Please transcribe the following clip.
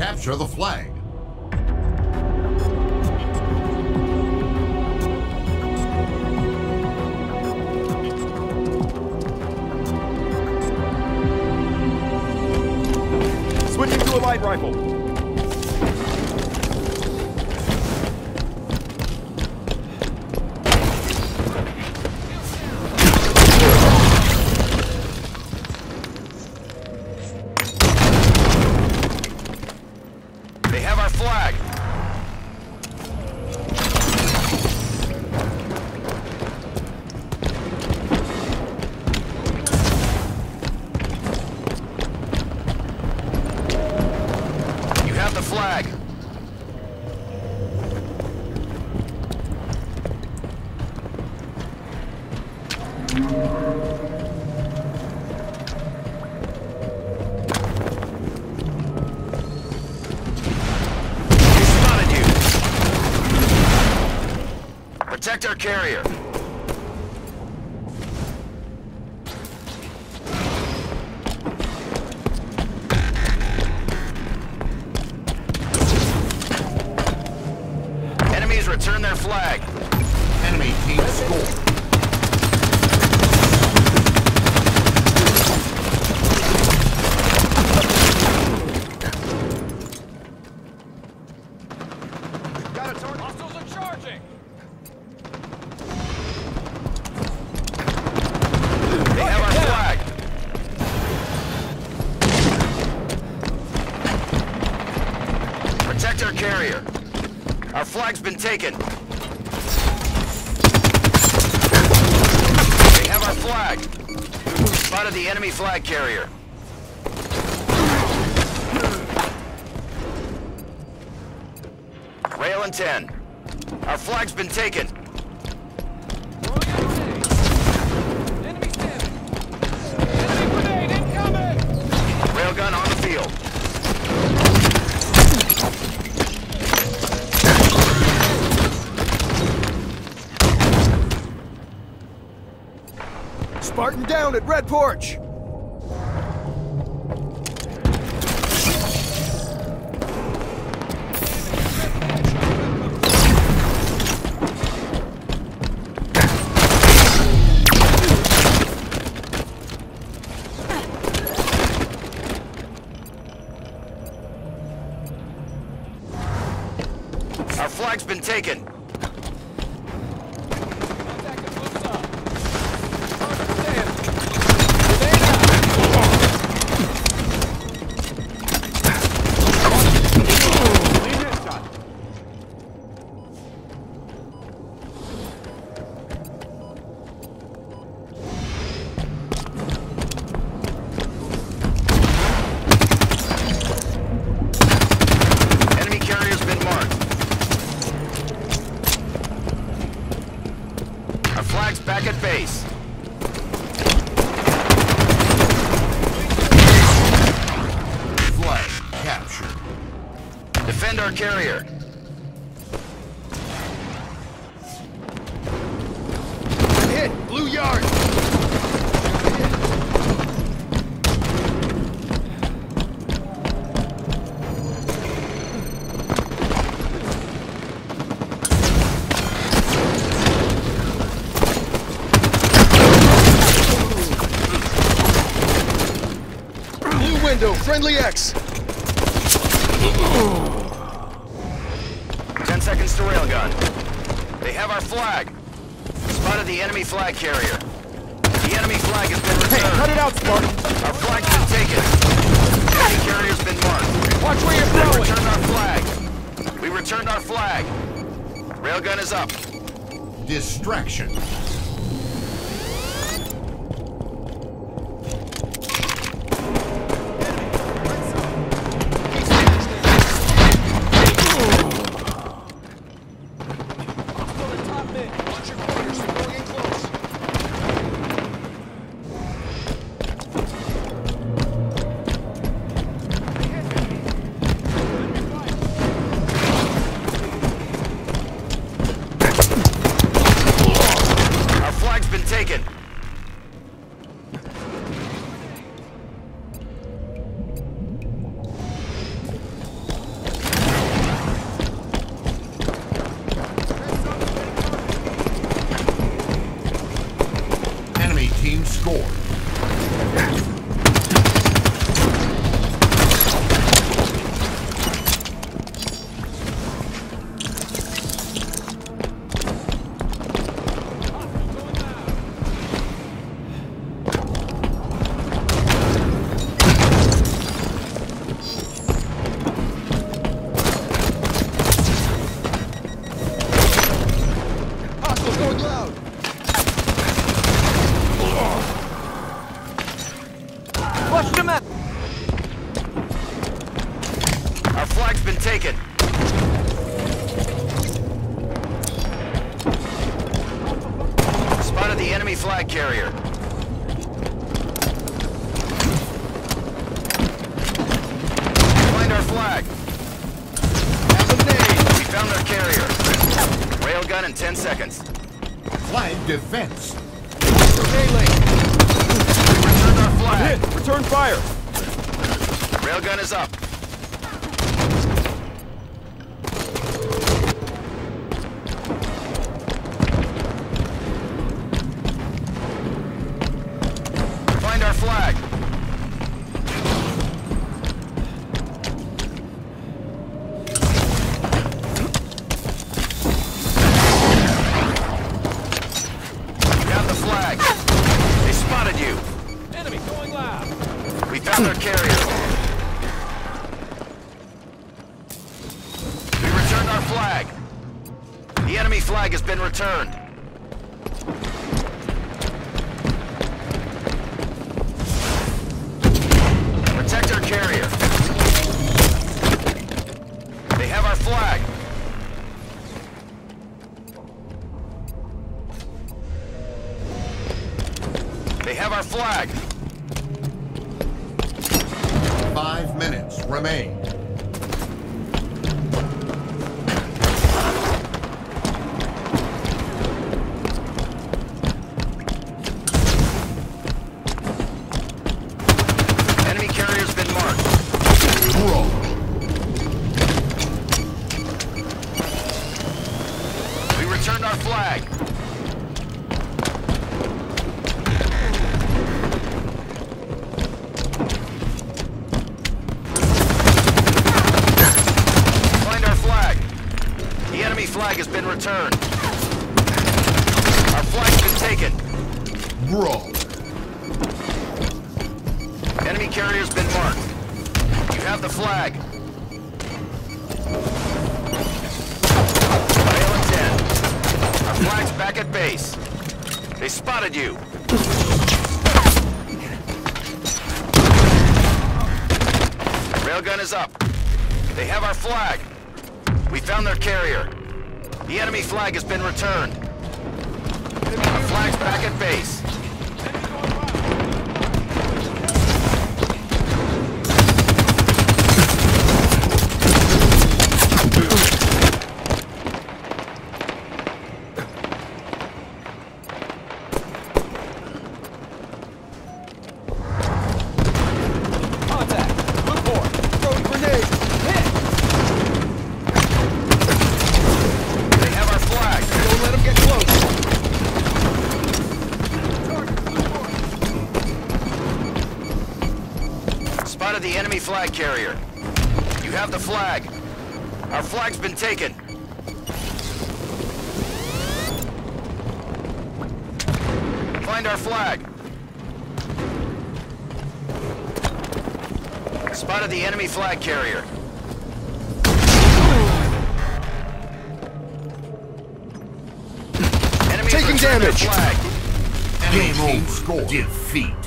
Capture the flag. Switching to a light rifle. Flag. Protect our carrier. Enemies return their flag. Enemy team score. Got a target. Hostiles are charging. They have our flag. Protect our carrier. Our flag's been taken. They have our flag. Spotted the enemy flag carrier. Rail and 10. Our flag's been taken. Spartan down at Red Porch. Our flag's been taken. Defend our carrier. Hit. Blue yard. Friendly X. Ten seconds to railgun. They have our flag. Spotted the enemy flag carrier. The enemy flag has been returned. Hey, cut it out, Spartan. Our flag's been taken. Enemy carrier's been marked. Watch where you're We returned our flag. We returned our flag. Railgun is up. Distraction. Taken. Spotted the enemy flag carrier. Find our flag. Have a nade. We found their carrier. Railgun in 10 seconds. Flag defense. Returned our flag. Hit. Return fire. Railgun is up. Returned. Protect our carrier. They have our flag. They have our flag. Five minutes remain. Flag has been returned. Our flag's been taken. Brawl. Enemy carrier's been marked. You have the flag. Rail 10. Our flag's back at base. They spotted you. Railgun is up. They have our flag. We found their carrier. The enemy flag has been returned. Our flag's back at base. Carrier. You have the flag. Our flag's been taken. Find our flag. Spotted the enemy flag carrier. Enemy Taking damage. Flag. Enemy team score. Defeat.